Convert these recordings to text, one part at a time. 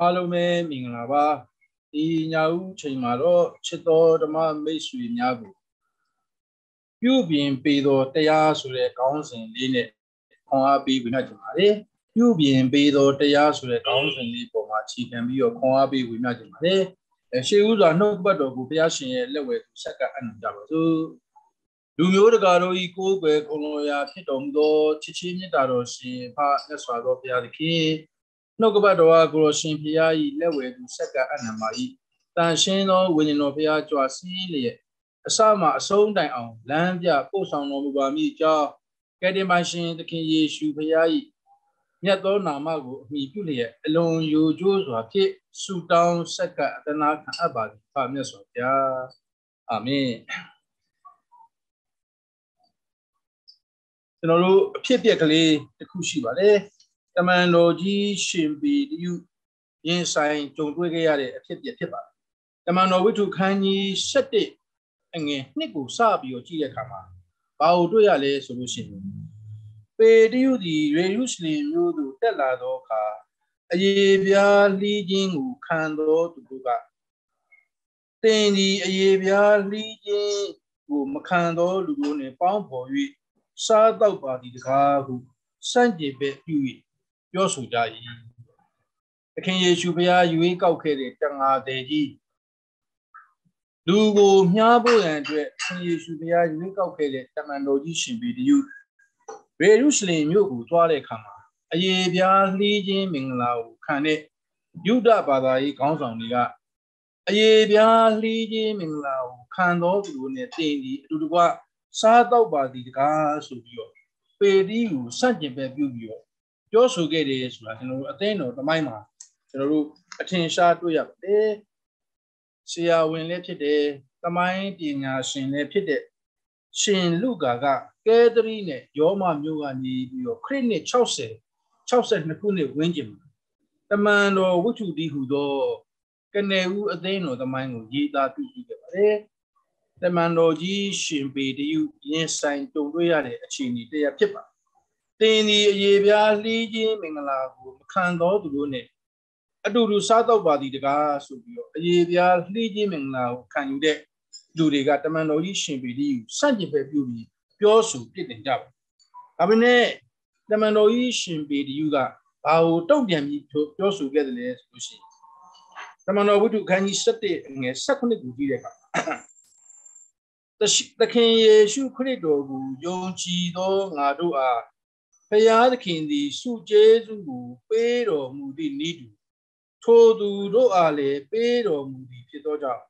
အားလုံးပဲမင်္ဂလာပါဒီညဦးချိန်မှာတော့ချစ်တော်ဓမ္မမိတ်ဆွေများကိုပြုပြင်ပေးသောတရားဆိုတဲ့ခေါင်းစဉ်လေးနဲ့ခွန်အားပေးဝေမျှချင်ပါတယ်ပြုပြင်ပေးသောတရားဆိုတဲ့ခေါင်းစဉ်လေးပေါ်မှာခြေခံပြီးတော့ခွန်အားပေးဝေမျှချင်ပါတယ်အဲရှေးဥစွာနှုတ်ပတ်တော်ကိုဘုရားရှင်ရဲ့လက်ဝဲသူဆက်ကအနံ့ကြပါစို့လူမျိုးတကာတို့ဤကိုယ်ပဲခုံတော်ရာဖြစ်တော်မူသောချစ်ချင်းမြတ်တော်ရှင်ဖာမြတ်စွာသောဘုရားသခင် နှုတ်ကပတ်တော်ကကိုရရှင်ဖျားဤလက်ဝဲသူဆက်ကအနံပါဤတန်ရှင်းသောဝိညာဉ်တော်ဖျားကြွားစည်းလျက်အစမှအဆုံးတိုင်အောင်လမ်းပြပို့ဆောင်တော်မူပါမည်ကြောင်းကယ်တင်ပါရှင်သခင်ယေရှုဖျားဤမြတ်သောနာမကိုအမိပြုလျက်အလွန်ယိုကျိုးစွာဖြင့်ဆုတောင်းဆက်ကအတနာခံအပ်ပါသည်ဖာမြတ်စွာဘုရားအာမင်ကျွန်တော်တို့အဖြစ်အပျက်ကလေးတစ်ခုရှိပါတယ် တမန်တော်ကြီးရှင်ပီတယုရင်ဆိုင်ကြုံတွေ့ခဲ့ရတဲ့အဖြစ်ပြဖြစ်ပါတယ်။တမန်တော်ဝိထုခန်းကြီး7အငယ်နှစ်ကိုစပြီးတော့ကြည့်တဲ့အခါမှာဘာကိုတွေ့ရလဲဆိုလို့ရှိရင်ပေတယုသည်ယေရုရှလင်မြို့သို့တက်လာသောအခါအယေပြားလှီးခြင်းကိုခံသောသူတို့ကတင်ဒီအယေပြားလှီးခြင်းကိုမခံသောလူတို့နှင့်ပေါင်းဖော်၍စားတော့ပါသည်တကားဟုစန့်ကျင်ပဲပြု၍ ပြောဆိုကြ၏သခင်ယေရှုဘုရားရွေးကောက်ခဲ့တဲ့တန်ဃာတဲ့ကြီးလူကိုမြှားဖို့ရန်အတွက်သခင်ယေရှုဘုရားရွေးကောက်ခဲ့တဲ့တမန်တော်ကြီးရှင်ပေတရုယေရုရှလင်မြို့ကိုသွားတဲ့အခါမှာအယေပြားလှီးခြင်းမင်္ဂလာကိုခံတဲ့ယုဒဘာသာရေးခေါင်းဆောင်တွေကအယေပြားလှီးခြင်းမင်္ဂလာကိုခံတော်သူတို့နဲ့တင်ဒီအတူတကွစားတော့ပါသည်တကားဆိုပြီးတော့ပေတီးကိုစန့်ကျင်ပဲပြုပြီးတော့ ပြောဆိုခဲ့တယ်ဆိုတာကျွန်တော်တို့အသိတော်တမိုင်းမှာကျွန်တော်တို့အထင်ရှားတွေ့ရပါတယ်ဆရာဝန်လည်းဖြစ်တယ်တမိုင်းပညာရှင်လည်းဖြစ်တဲ့ရှင်လူကာကကဲသရီနဲ့ယောမမျိုးကနေပြီးတော့ခရစ်နှစ်60 62ခုနှစ်ဝန်းကျင်မှာတမန်တော်ဝတ္ထုဒီဟုသောကနေဦးအသိတော်တမိုင်းကိုရေးသားပြုစုခဲ့ပါတယ်တမန်တော်ကြီးရှင်ပေတယုရင်ဆိုင်တုံတွေ့ရတဲ့အခြေအနေတရားဖြစ်ပါတယ် တင်ဒီအယေပြားလှီးခြင်းမင်္ဂလာကိုမခံတော်သူတို့နဲ့အတူတူစားတော့ပါသည်တကားဆိုပြီးတော့အယေပြားလှီးခြင်းမင်္ဂလာကိုခံယူတဲ့လူတွေကတမန်တော်ကြီးရှင်ပေဒီကိုစန့်ကျင်ပဲပြုပြီးပြောဆိုပြစ်တင်ကြပါဒါပေမဲ့တမန်တော်ကြီးရှင်ပေဒီကဘာကိုတုံ့ပြန်ပြီးပြောဆိုခဲ့တယ်လဲဆိုလို့ရှိရင်တမန်တော်ဝိတုခန်းကြီး7ငယ်18ကိုကြည့်တဲ့အခါသခင်ယေရှုခရစ်တော်ကိုယုံကြည်သောငါတို့အား ဖယားသခင်သည်စုကျေးဇူးကိုပေးတော်မူသည့်ဤသူထိုသူတို့အားလည်းပေးတော်မူသည်ဖြစ်သောကြောင့်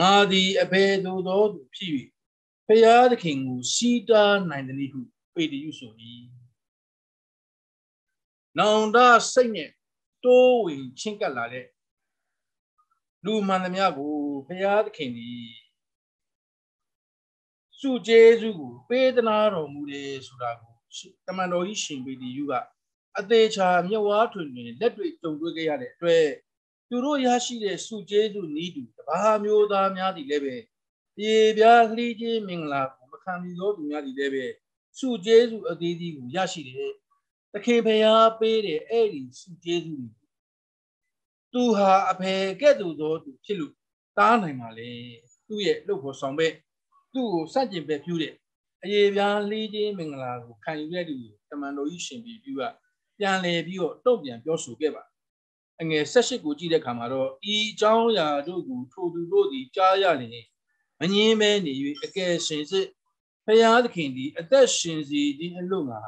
ငါသည်အဘယ်သို့သောသူဖြစ်၍ဖယားသခင်ကိုစီးတားနိုင်သည်ဟုပေတရုဆို၏နောင်တစိတ်နဲ့တိုးဝင်ချင်းကပ်လာတဲ့လူမှန်သမျှကိုဖယားသခင်သည်စုကျေးဇူးကိုပေးသနာတော်မူတယ်ဆိုတာကို တမန်တော်ကြီးရှင်ပေတီယူကအသေးချာမြဝါထွင်တွင်လက်တွေ့ကြုံတွေ့ခဲ့ရတဲ့အတွက်သူတို့ရရှိတဲ့စုကျေးဇူးနီးတူတဘာမျိုးသားများသည်လည်းပဲပြေပြားလှီးခြင်းမင်္ဂလာကိုမခံမီသောသူများသည်လည်းပဲစုကျေးဇူးအသေးသေးကိုရရှိတယ်။သခင်ဖျားပေးတဲ့အဲ့ဒီစုကျေးဇူးသူဟာအဖေကဲ့သို့သောသူဖြစ်လို့တားနိုင်ပါလေ။သူ့ရဲ့လှုပ်ဖို့ဆောင်ပဲသူ့ကိုစန့်ကျင်ပဲပြုတဲ့ အယေပြားလှီးခြင်းမင်္ဂလာကိုခံယူရတဲ့သူတမန်တော်ကြီးရှင်ပြီးပြုကပြန်လည်ပြီးတော့တုံ့ပြန်ပြောဆိုခဲ့ပါအငယ်၁၈ကိုကြည့်တဲ့အခါမှာတော့ဤအကြောင်းအရာတို့ကိုထိုသူတို့သည်ကြားရလျင်မငင်းမဲနေ၍အကယ်ရှင်စစ်ဖျားသခင်သည်အသက်ရှင်စီခြင်းအလို့ငါ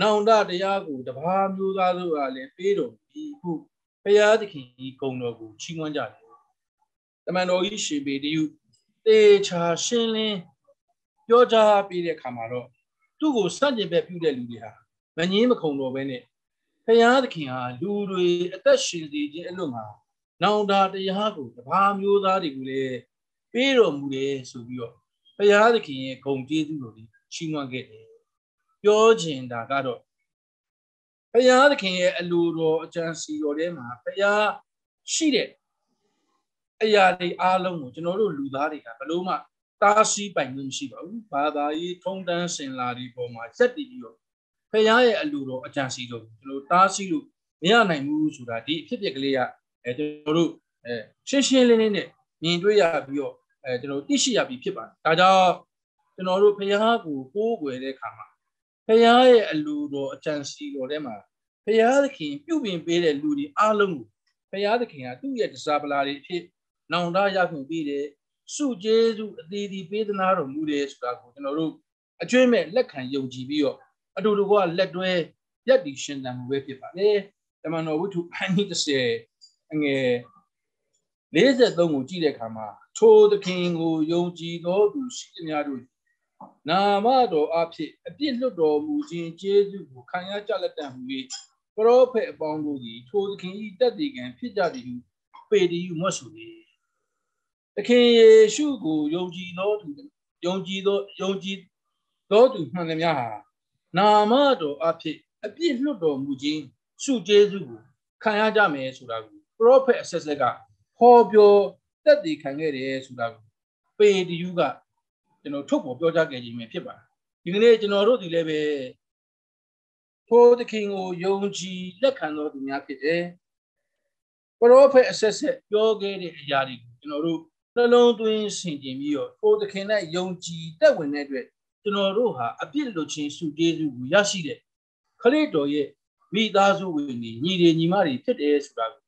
နောင်တတရားကိုတပါးမျိုးသားတို့အားလည်းပေးတော်ပြီဟုဖျားသခင်ဤဂုံတော်ကိုချီးမွမ်းကြတယ်တမန်တော်ကြီးရှင်ပေတယုတေချာရှင်းလင်း ပြောကြားပေးတဲ့အခါမှာတော့သူ့ကိုစန့်ကျင်ဘက်ပြုတဲ့လူတွေဟာမငင်းမခုံတော့ဘဲနဲ့ဖယားသခင်ဟာလူတွေအသက်ရှင်စေခြင်းအလို့ငါနောင်တာတရားကိုတပါးမျိုးသားတွေကိုလည်းပေးတော်မူတယ်ဆိုပြီးတော့ဖယားသခင်ရဲ့ဂုဏ်ကျေးဇူးတော်ကိုချီးမွမ်းခဲ့တယ်ပြောချင်တာကတော့ဖယားသခင်ရဲ့အလိုတော်အကြံစီတော်ထဲမှာဖယားရှိတဲ့အရာတွေအားလုံးကိုကျွန်တော်တို့လူသားတွေကဘလို့မှ တားဆီးပိုင်လို့မရှိပါဘူးဘာသာရေးထုံးတမ်းစင်လာဒီပေါ်မှာစက်တည်ပြီးတော့ဖခင်ရဲ့အလိုတော်အကြံစီတော်ကျွန်တော်တားဆီးလို့မရနိုင်ဘူးဆိုတာဒီအဖြစ်အပျက်ကလေးကအဲကျွန်တော်တို့အဲရှင်းရှင်းလင်းလင်းနဲ့မြင်တွေ့ရပြီးတော့အဲကျွန်တော်သိရှိရပြီးဖြစ်ပါတယ်ဒါကြောင့်ကျွန်တော်တို့ဖခင်ကိုကိုးကွယ်တဲ့အခါမှာဖခင်ရဲ့အလူတော်အကြံစီတော်ထဲမှာဖခင်သခင်ပြုပြင်ပေးတဲ့လူတွေအားလုံးကိုဖခင်သခင်ကသူ့ရဲ့တစားပလာတွေအဖြစ်နောင်တရခွင့်ပေးတယ် စုကျေးဇူးအသေးသေးပေးသနာတော်မူတယ်ဆိုတာကိုကျွန်တော်တို့အကျွင့်မဲ့လက်ခံယုံကြည်ပြီးတော့အတူတူကလက်တွဲရက်တီရှင်တန်မှုပဲဖြစ်ပါလေတမန်တော်ဝိထုအန်ကြီး30အငယ်43ကိုကြည့်တဲ့အခါမှာထိုသခင်ကိုယုံကြည်သောသူရှိသမျှတို့နာမတော်အဖြစ်အပြစ်လွတ်တော်မူခြင်းကျေးဇူးကိုခံရကြလက်တံဟူ၍ပရောဖက်အပေါင်းတို့သည်ထိုသခင်၏တတ်တည်ကံဖြစ်ကြသည်ဟုပေတည်ဟုမွတ်ဆိုသည် သခင်ယေရှုကိုယုံကြည်သောသူယုံကြည်သောယုံကြည်သောသူမှန်သမျှဟာနာမတော်အဖြစ်အပြစ်လွတ်တော်မူခြင်းစုကျေးဇူးကိုခံရကြမယ်ဆိုတာကိုပရောဖက်အဆက်ဆက်ကဟောပြောတက်တည်ခံခဲ့တယ်ဆိုတာကိုပေတယူကကျွန်တော်ထုတ်ပေါ်ပြောကြားခဲ့ခြင်းပဲဖြစ်ပါတယ်ဒီကနေ့ကျွန်တော်တို့ဒီလည်းပဲထိုသခင်ကိုယုံကြည်လက်ခံတော်သူများဖြစ်တယ်ပရောဖက်အဆက်ဆက်ပြောခဲ့တဲ့အရာတွေကိုကျွန်တော်တို့ နှလုံးသွင်းဆင်ခြင်ပြီးတော့ထိုသခင်နဲ့ယုံကြည်တက်ဝင်တဲ့အတွက်ကျွန်တော်တို့ဟာအပြစ်လွတ်ခြင်းစုကျေးဇူးကိုရရှိတဲ့ခရစ်တော်ရဲ့မိသားစုဝင်ညီညီတွေညီမတွေဖြစ်တယ်ဆိုတာကို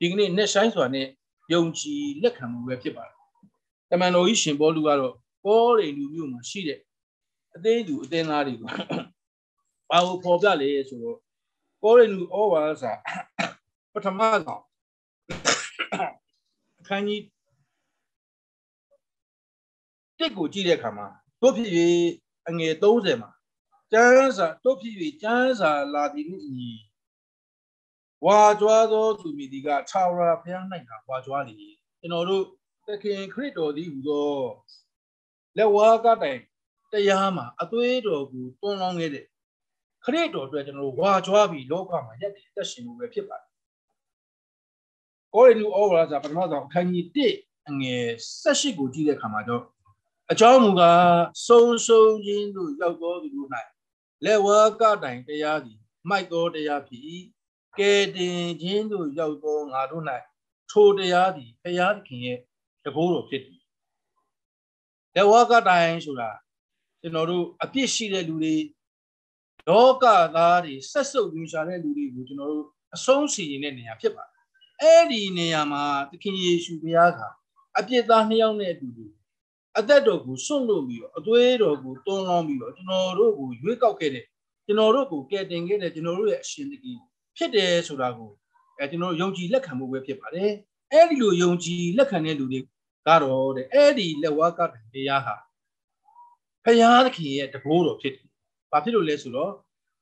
ဒီကနေ့နဲ့ဆိုင်စွာနဲ့ယုံကြည်လက်ခံမှုပဲဖြစ်ပါတယ်။တမန်တော်ကြီးရှင်ဘောလူကတော့ပေါ်ရိန်လူမျိုးမှာရှိတဲ့အသေးသူအသင်းသားတွေကိုဘာလို့ပေါ်ပြလဲဆိုတော့ပေါ်ရိန်လူဩဝါဒစာပထမကောင်အခန်းကြီး တစ်ကိုကြည့်တဲ့အခါမှာတို့ဖြစ်၍အငယ်30မှာကျမ်းစာတို့ဖြစ်၍ကျမ်းစာလာသည်နှင့်အညီဝါကြွားသောသူမိဒီကထာဝရဘုရား၌ကဝါကြွားလေကျွန်တော်တို့သခင်ခရစ်တော်သည်ဟူသောလက်ဝါးကတိုင်တရားမှာအသွေးတော်ကိုတွန်းလောင်းခဲ့တဲ့ခရစ်တော်အတွက်ကျွန်တော်တို့ဝါကြွားပြီးလောကမှာရက်တည်သက်ရှင်မှုပဲဖြစ်ပါတယ်။ကောရိနုဩဝါဒစာပထမဆုံးအခန်းကြီး1အငယ်18ကိုကြည့်တဲ့အခါမှာတော့ အကြောင်းမူကားစုံစုံခြင်းသို့ရောက်သောသူတို့၌လက်ဝါးကတိုင်တရားသည်မိုက်သောတရားဖြစ်ကဲတင်ခြင်းသို့ရောက်သောငါတို့၌ထိုတရားသည်ဘုရားသခင်ရဲ့တကိုးတော်ဖြစ်သည်လက်ဝါးကတိုင်ဆိုတာကျွန်တော်တို့အပြစ်ရှိတဲ့လူတွေလောကသားတွေဆက်စုပ်ယူရှာတဲ့လူတွေကိုကျွန်တော်တို့အဆုံးစီရင်တဲ့နေရာဖြစ်ပါတယ်အဲ့ဒီနေရာမှာသခင်ယေရှုဘုရားကအပြစ်သားနှစ်ယောက်နဲ့အတူတူ အသက်တော်ကိုစွန့်လို့ပြီးတော့အသွေးတော်ကိုတွန်းလောင်းပြီးတော့ကျွန်တော်တို့ကိုရွေးကောက်ခဲ့တဲ့ကျွန်တော်တို့ကိုကယ်တင်ခဲ့တဲ့ကျွန်တော်တို့ရဲ့အရှင်သခင်ဖြစ်တယ်ဆိုတာကိုအဲကျွန်တော်တို့ယုံကြည်လက်ခံမှုပဲဖြစ်ပါတယ်အဲ့ဒီလိုယုံကြည်လက်ခံတဲ့လူတွေကတော့တဲ့အဲ့ဒီလက်ဝါးကတရားဟာဖယားသခင်ရဲ့တဘိုးတော်ဖြစ်တယ်။ဘာဖြစ်လို့လဲဆိုတော့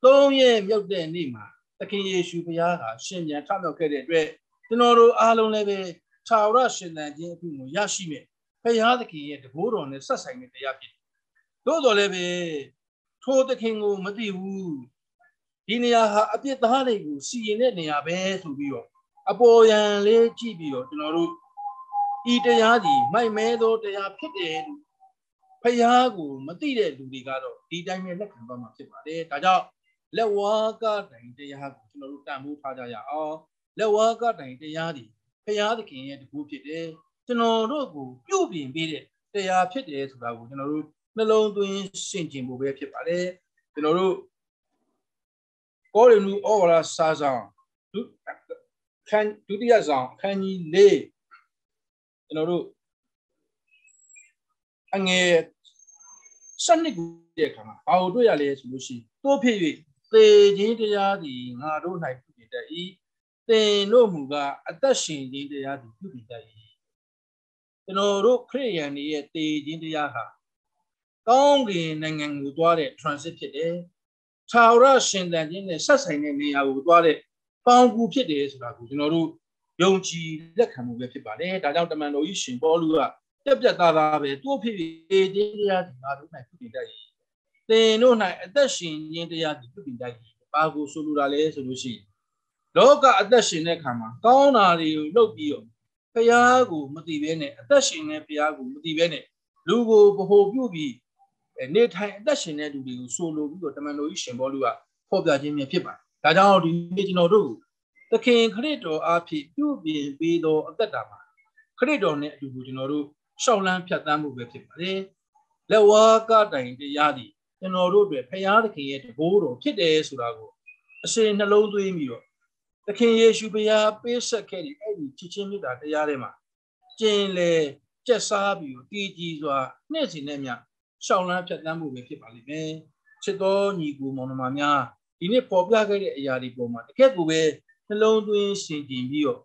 သုံးရက်မြောက်တဲ့နေ့မှာသခင်ယေရှုဘုရားကရှင်ပြန်ထမြောက်ခဲ့တဲ့အတွက်ကျွန်တော်တို့အားလုံးလည်းပဲသာဝရရှင်သန်ခြင်းအမှုကိုရရှိမယ်။ ဖယားသခင်ရဲ့တဘိုးတော်နဲ့ဆက်ဆိုင်တဲ့တရားဖြစ်တယ်။သို့တော်လည်းပဲထိုသခင်ကိုမသိဘူးဒီနေရာဟာအပြစ်သားတွေကိုစီရင်တဲ့နေရာပဲဆိုပြီးတော့အပေါ်ယံလေးကြည့်ပြီးတော့ကျွန်တော်တို့ဤတရားဒီမိုက်မဲသောတရားဖြစ်တယ်လို့ဖယားကိုမသိတဲ့လူတွေကတော့ဒီတိုင်းပဲလက်ခံသွားမှာဖြစ်ပါတယ်ဒါကြောင့်လက်ဝါးကတိုင်တရားကိုကျွန်တော်တို့တန်ဖိုးထားကြရအောင်လက်ဝါးကတိုင်တရားဒီဖယားသခင်ရဲ့တကူဖြစ်တယ် ကျွန်တော်တို့ကိုပြုပြင်ပေးတဲ့တရားဖြစ်တယ်ဆိုတာကိုကျွန်တော်တို့နှလုံးသွင်းရှင်းကျင်ဖို့ပဲဖြစ်ပါတယ်ကျွန်တော်တို့ကောရိနုဩဝါဒစာဆောင်ခန်းဒုတိယဆောင်ခန်းကြီး၄ကျွန်တော်တို့အငယ်စနစ်ကိုတဲ့အခါမှာဘာလို့တွေ့ရလဲဆိုလို့ရှိရင်သို့ဖြစ်၍သေခြင်းတရားသည်ငါတို့၌ပြုပြင်တတ်၏သင်တို့မူကားအသက်ရှင်ခြင်းတရားသည်ပြုပြင်တတ်၏ ကျွန်တော်တို့ခရိယန်တွေရဲ့သေခြင်းတရားဟာကောင်းကင်နိုင်ငံကိုသွားတဲ့ transit ဖြစ်တယ်။သာဝရရှင်သန်ခြင်းနဲ့ဆက်ဆိုင်တဲ့နေရာကိုသွားတဲ့ပေါင်းကူဖြစ်တယ်ဆိုတာကိုကျွန်တော်တို့ယုံကြည်လက်ခံမှုပဲဖြစ်ပါတယ်။ဒါကြောင့်တမန်တော်ကြီးရှင်ပေါလုကတက်ပြတ်သားသားပဲသူ့ဖြစ်ဖြစ်တရားဒီငါတို့၌ပြုပြင်တတ်၏။သင်တို့၌အသက်ရှင်ခြင်းတရားဒီပြုပြင်တတ်၏။ဘာကိုဆိုလိုတာလဲဆိုလို့ရှိရင်လောကအသက်ရှင်တဲ့ခါမှာကောင်းတာတွေကိုလုပ်ပြီးတော့ ဘုရားကိုမသိဘဲနဲ့အသက်ရှင်တဲ့ဘုရားကိုမသိဘဲနဲ့လူကိုဗဟိုပြုပြီးနေထိုင်အသက်ရှင်တဲ့လူတွေကိုဆိုလိုပြီးတော့တမန်တော်ကြီးရှင်ဘောလူကဖော်ပြခြင်းမြင်ဖြစ်ပါတယ်။ဒါကြောင့်ဒီနေ့ကျွန်တော်တို့သခင်ခရစ်တော်အားဖြင့်ပြုပြင်ပေးသောအသက်တာမှာခရစ်တော်နဲ့အတူတူကျွန်တော်တို့ရှောက်လန်းဖြတ်သန်းမှုပဲဖြစ်ပါတယ်လက်ဝါးကတိုင်တရားသည်ကျွန်တော်တို့အတွက်ဖရာသခင်ရဲ့တဘိုးတော်ဖြစ်တယ်ဆိုတာကိုအစဉ်နှလုံးသွင်းပြီးတော့ သခင်ယေရှုဘုရားပေးဆက်ခဲ့တဲ့အဲ့ဒီချစ်ချင်းမေတ္တာတရားထဲမှာကျင်လေကျက်စားပြီးတော့တည်ကြည်စွာနှစ်စီနဲ့မြရှောင်းလန်းဖြတ်တန်းမှုပဲဖြစ်ပါလိမ့်မယ်ချစ်တော်ညီကိုမောင်နှမများဒီနေ့ပေါ်ပြခဲ့တဲ့အရာဒီပုံမှာတကယ့်ကိုပဲနှလုံးသွင်းရှင်ကျင်ပြီးတော့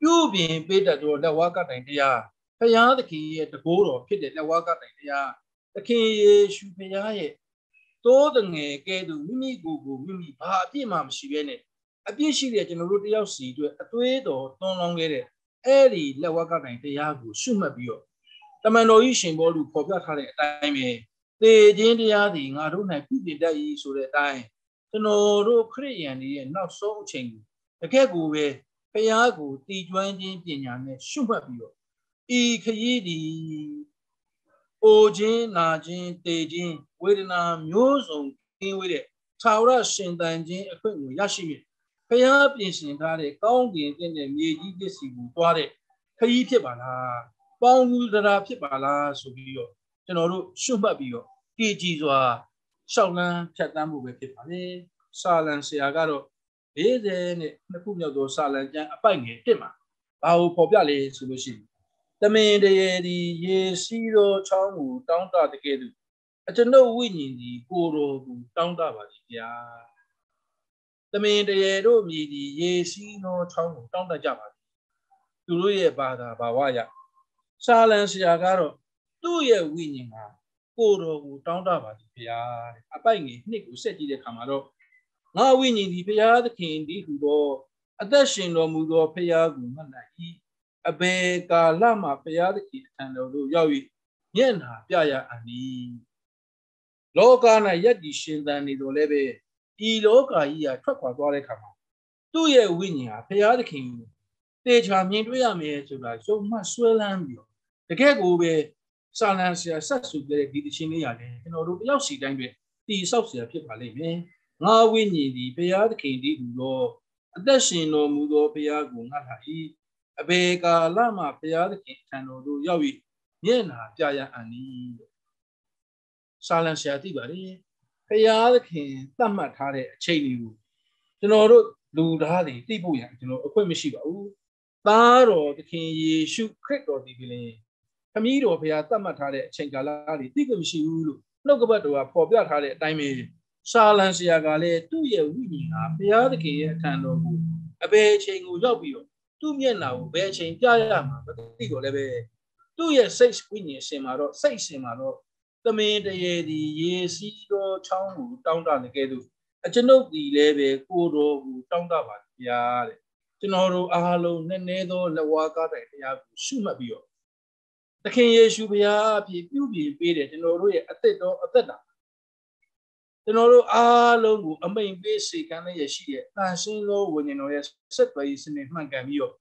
ပြုပြင်ပေးတတ်သောလက်ဝါးကတိုင်တရားဖရာသခင်ရဲ့တဘိုးတော်ဖြစ်တဲ့လက်ဝါးကတိုင်တရားသခင်ယေရှုဖရာရဲ့တိုးတငယ်ကဲသူမိမိကိုယ်ကိုမိမိဘာအပြစ်မှမရှိဘဲနဲ့ အပြစ်ရှိတဲ့ကျွန်တော်တို့တယောက်စီအတွက်အသွေးတော်သွန်လောင်းခဲ့တဲ့အဲ့ဒီလက်ဝါးကတိုင်တရားကိုရှုမှတ်ပြီးတော့တမန်တော်ကြီးရှင်ဘောလူပေါ်ပြထားတဲ့အတိုင်းပဲသေခြင်းတရားသည်ငါတို့၌ပြုပြင်တတ်၏ဆိုတဲ့အတိုင်းကျွန်တော်တို့ခရစ်ယာန်တွေရဲ့နောက်ဆုံးအချိန်ကိုတကယ့်ကိုပဲဖရာကိုတည်ကျွမ်းခြင်းပညာနဲ့ရှုမှတ်ပြီးတော့ဤခရီးသည်အိုခြင်းနာခြင်းတေခြင်းဝေဒနာမျိုးစုံကင်းဝေးတဲ့သာဝရရှင်သန်ခြင်းအခွင့်ကိုရရှိမြ ဖျားပြင်ဆင်ထားတဲ့ကောင်းကင်တဲ့မြေကြီးပစ္စည်းကိုတွားတဲ့ခရီးဖြစ်ပါလားပေါင်းလူတရားဖြစ်ပါလားဆိုပြီးတော့ကျွန်တော်တို့ရှုမှတ်ပြီးတော့ကြည်ကြည်စွာရှောက်လန်းဖြတ်တန်းမှုပဲဖြစ်ပါလေစာလံဆရာကတော့40နဲ့နှစ်ခုမြောက်သောစာလံကျမ်းအပိုက်ငယ်1မှာဘာကိုဖော်ပြလဲဆိုလို့ရှိရင်တမင်တရေဒီရေစီးသောချောင်းကိုတောင်းတတကယ်သူအကျွန်ုပ်ဝိညာဉ်ဒီကိုယ်တော်ကိုတောင်းတပါသည်ဗျာ တမင်တရေတို့မြည်ဒီရေစီးသောချောင်းကိုတောင်းတကြပါသည်သူတို့ရဲ့ဘာသာဘာဝရစာလံဆရာကတော့သူ့ရဲ့ဝိညာဉ်ကကိုယ်တော်ကိုတောင်းတပါသည်ဗျာအပိုက်ငယ်နှစ်ကိုဆက်ကြည့်တဲ့အခါမှာတော့ငါဝိညာဉ်ဒီဘုရားသခင်ဒီဟူသောအသက်ရှင်တော်မူသောဘုရားကိုမှတ်နိုင်၏အဘယ်ကာလမှဘုရားသခင်အထံတော်သို့ရောက်၍မျက်နှာပြရအနီးလောက၌ယက်ဒီရှင်သန်နေတော်လည်းပဲ ဤလောကကြီးဟာထွက်ခွာသွားတဲ့ခါမှာသူ့ရဲ့ဝိညာဉ်ဟာဘုရားသခင်ကိုတေချာမြင်တွေ့ရမယ်ဆိုတာရုံမှဆွဲလန်းပြီးတော့တကယ်ကိုပဲစာလန်ဆရာဆက်စုတဲ့ဒီတခြင်းလေးရတယ်ကျွန်တော်တို့တယောက်စီတိုင်းပဲတည်ဆောက်ဆရာဖြစ်ပါလိမ့်မယ်ငါဝိညာဉ်သည်ဘုရားသခင်ဒီဟူသောအသက်ရှင်တော်မူသောဘုရားကိုငါထား၏အဘေကာလမှဘုရားသခင်ထံတော်သို့ရောက်၍မျက်နာပြရအံ့ဤစာလံဆရာသိပါလေ ဘုရားသခင်သတ်မှတ်ထားတဲ့အချိန်လေးကိုကျွန်တော်တို့လူသားတွေသိဖို့ရကျွန်တော်အခွင့်မရှိပါဘူးသားတော်သခင်ယေရှုခရစ်တော်ဒီကလေးခမည်းတော်ဘုရားသတ်မှတ်ထားတဲ့အချိန်ကာလတွေသိခွင့်မရှိဘူးလို့နှုတ်ကပတ်တော်ကပေါ်ပြထားတဲ့အတိုင်းပဲစာလံဆရာကလည်းသူ့ရဲ့ဝိညာဉ်ဟာဘုရားသခင်ရဲ့အထံတော်ကိုအဘယ်အချိန်ကိုရောက်ပြီးတော့သူ့မျက်နှာကိုဘယ်အချိန်ပြရမှာမသိတော့လည်းပဲသူ့ရဲ့စိတ်ဝိညာဉ်ရှင်မှာတော့စိတ်ရှင်မှာတော့ သမင်တရေဒီရေစီးတော်ချောင်းကိုတောင်းတနေခဲ့သူအကျွန်ုပ်ဒီလည်းပဲကိုတော်ကိုတောင်းတပါဗျာတဲ့ကျွန်တော်တို့အားလုံးနည်းနည်းသောလက်ဝါးကားတိုင်တရားကိုရှုမှတ်ပြီးတော့သခင်ယေရှုဘုရားအဖြစ်ပြုပြင်ပေးတယ်ကျွန်တော်တို့ရဲ့အသက်တော်အသက်တာကျွန်တော်တို့အားလုံးကိုအမိန်ပေးစေကမ်းလည်းရရှိတဲ့တန်ရှင်းသောဝိညာဉ်တော်ရဲ့ဆက်သွယ်ရေးစနစ်မှန်ကန်ပြီးတော့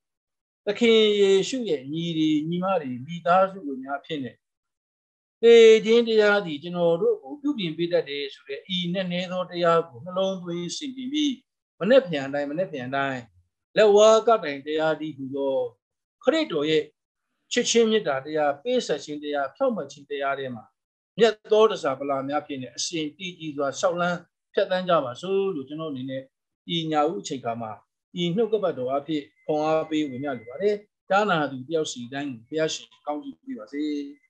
သခင်ယေရှုရဲ့ညီတွေညီမတွေမိသားစုကိုများဖြစ်နေတေ ခြင်းတရားသည်ကျွန်တော်တို့ကိုပြုပြင်ပေးတတ်တယ်ဆိုတဲ့ဤနဲ့နေသောတရားကိုနှလုံးသွင်းစဉ်ပြီးပြီးမနေ့ပြန်တိုင်းမနေ့ပြန်တိုင်းလက်ဝါးကတိုင်တရားဒီဟူသောခရစ်တော်ရဲ့ချစ်ချင်းမေတ္တာတရားပေးဆက်ခြင်းတရားဖြောင့်မတ်ခြင်းတရားတွေမှာမြတ်သောတစားပလာများဖြစ်နေအရှင်တည်ကြည်စွာရှောက်လန်းဖြတ်တန်းကြပါစို့လို့ကျွန်တော်အနေနဲ့ဤညာဥအချိန်ခါမှာဤနှုတ်ကပတ်တော်အဖြစ်ခွန်အားပေးဝင်ရလိုပါတယ်။ဒါနာသူတယောက်စီတိုင်းဘုရားရှင်ကောင်းချီးပေးပါစေ။